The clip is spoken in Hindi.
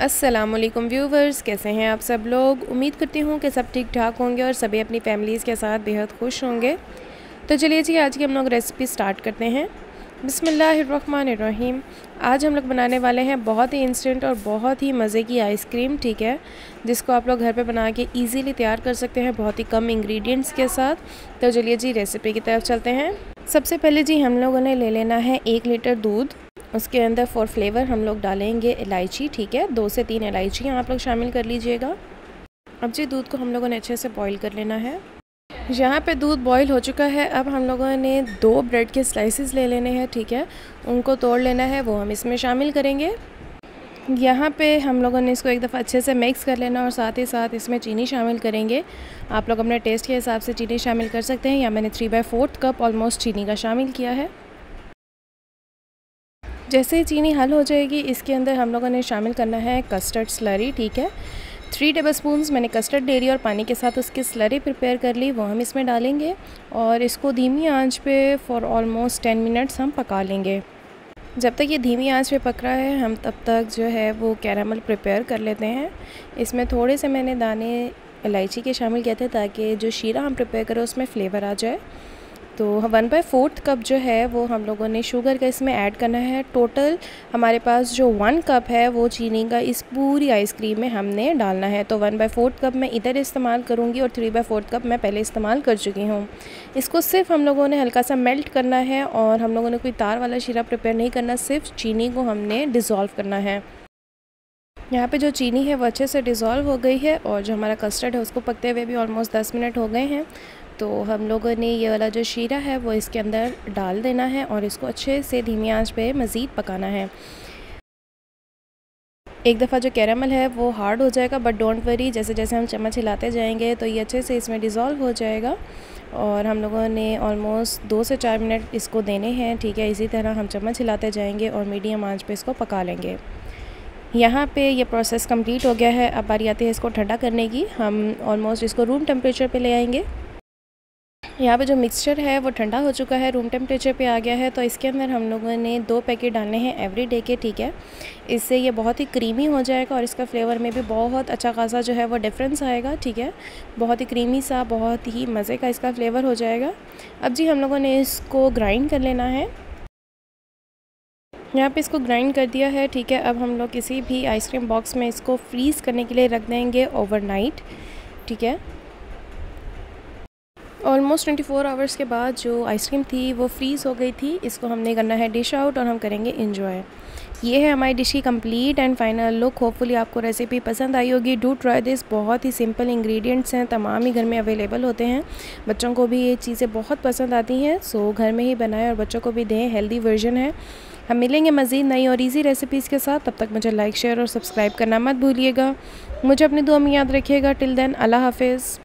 असलम व्यूवर्स, कैसे हैं आप सब लोग? उम्मीद करती हूँ कि सब ठीक ठाक होंगे और सभी अपनी फैमिलीज़ के साथ बेहद खुश होंगे। तो चलिए जी, आज की हम लोग रेसिपी स्टार्ट करते हैं। बिसमीम आज हम लोग बनाने वाले हैं बहुत ही इंस्टेंट और बहुत ही मज़े की आइसक्रीम, ठीक है? जिसको आप लोग घर पे बना के इजीली तैयार कर सकते हैं बहुत ही कम इंग्रेडिएंट्स के साथ। तो चलिए जी, रेसिपी की तरफ़ चलते हैं। सबसे पहले जी, हम लोगों ने ले लेना है एक लीटर दूध। उसके अंदर फॉर फ्लेवर हम लोग डालेंगे इलायची, ठीक है? दो से तीन इलायचियाँ आप लोग शामिल कर लीजिएगा। अब जी, दूध को हम लोगों ने अच्छे से बॉईल कर लेना है। यहाँ पे दूध बॉईल हो चुका है। अब हम लोगों ने दो ब्रेड के स्लाइसेस ले लेने हैं, ठीक है? उनको तोड़ लेना है, वो हम इसमें शामिल करेंगे। यहाँ पे हम लोगों ने इसको एक दफ़ा अच्छे से मिक्स कर लेना और साथ ही साथ इसमें चीनी शामिल करेंगे। आप लोग अपने टेस्ट के हिसाब से चीनी शामिल कर सकते हैं। या मैंने three by fourth cup almost चीनी का शामिल किया है। जैसे ही चीनी हल हो जाएगी, इसके अंदर हम लोगों ने शामिल करना है कस्टर्ड स्लरी ठीक है? थ्री टेबल स्पून मैंने कस्टर्ड डेरी और पानी के साथ उसकी स्लरी प्रिपेयर कर ली, वो हम इसमें डालेंगे और इसको धीमी आँच पे फॉर ऑलमोस्ट टेन मिनट्स हम पका लेंगे। जब तक ये धीमी आँच पे पक रहा है, हम तब तक जो है वो कैरामल प्रिपेयर कर लेते हैं। इसमें थोड़े से मैंने दाने, इलायची के शामिल किए थे ताकि जो शीरा हम प्रिपेयर करें उसमें फ्लेवर आ जाए। तो वन बाई फोर्थ कप जो है वो हम लोगों ने शुगर का इसमें ऐड करना है। टोटल हमारे पास जो वन कप है वो चीनी का इस पूरी आइसक्रीम में हमने डालना है। तो वन बाई फोर्थ कप मैं इधर इस्तेमाल करूँगी और थ्री बाई फोर्थ कप मैं पहले इस्तेमाल कर चुकी हूँ। इसको सिर्फ़ हम लोगों ने हल्का सा मेल्ट करना है और हम लोगों ने कोई तार वाला शीरा प्रिपेयर नहीं करना, सिर्फ़ चीनी को हमने डिज़ोल्व करना है। यहाँ पे जो चीनी है वो अच्छे से डिज़ोल्व हो गई है और जो हमारा कस्टर्ड है उसको पकते हुए भी ऑलमोस्ट दस मिनट हो गए हैं। तो हम लोगों ने ये वाला जो शीरा है वो इसके अंदर डाल देना है और इसको अच्छे से धीमी आँच पे मज़ीद पकाना है। एक दफ़ा जो कैरामल है वो हार्ड हो जाएगा बट डोंट वरी जैसे जैसे हम चम्मच हिलाते जाएँगे तो ये अच्छे से इसमें डिज़ोल्व हो जाएगा। और हम लोगों ने ऑलमोस्ट दो से चार मिनट इसको देने हैं, ठीक है? इसी तरह हम चम्मच हिलाते जाएँगे और मीडियम आँच पे इसको पका लेंगे। यहाँ पे ये प्रोसेस कंप्लीट हो गया है। अब बारी आती है इसको ठंडा करने की। हम ऑलमोस्ट इसको रूम टेम्परेचर पे ले आएँगे। यहाँ पे जो मिक्सचर है, वो ठंडा हो चुका है। रूम टेम्परेचर पे आ गया है। तो इसके अंदर हम लोगों ने दो पैकेट डालने हैं एवरी डे के, ठीक है? इससे ये बहुत ही क्रीमी हो जाएगा और इसका फ्लेवर में भी बहुत अच्छा खासा जो है वो डिफरेंस आएगा, ठीक है? बहुत ही क्रीमी सा, बहुत ही मज़े का इसका फ्लेवर हो जाएगा। अब जी हम लोगों ने इसको ग्राइंड कर लेना है। यहाँ पे इसको ग्राइंड कर दिया है, ठीक है? अब हम लोग किसी भी आइसक्रीम बॉक्स में इसको फ्रीज़ करने के लिए रख देंगे ओवरनाइट ठीक है? ऑलमोस्ट ट्वेंटी फोर आवर्स के बाद जो आइसक्रीम थी वो फ्रीज़ हो गई थी। इसको हमने करना है डिश आउट और हम करेंगे इन्जॉय ये है हमारी डिश की complete and final look hopefully आपको रेसिपी पसंद आई होगी। डू ट्राई दिस बहुत ही सिंपल इंग्रेडिएंट्स हैं, तमाम ही घर में अवेलेबल होते हैं। बच्चों को भी ये चीज़ें बहुत पसंद आती हैं सो घर में ही बनाएँ और बच्चों को भी दें हेल्दी वर्जन है। हम मिलेंगे मज़ीद नई और ईजी रेसिपीज़ के साथ। तब तक मुझे लाइक शेयर और सब्सक्राइब करना मत भूलिएगा। मुझे अपनी दो में याद रखिएगा। टिल देन अल्लाह हाफिज़।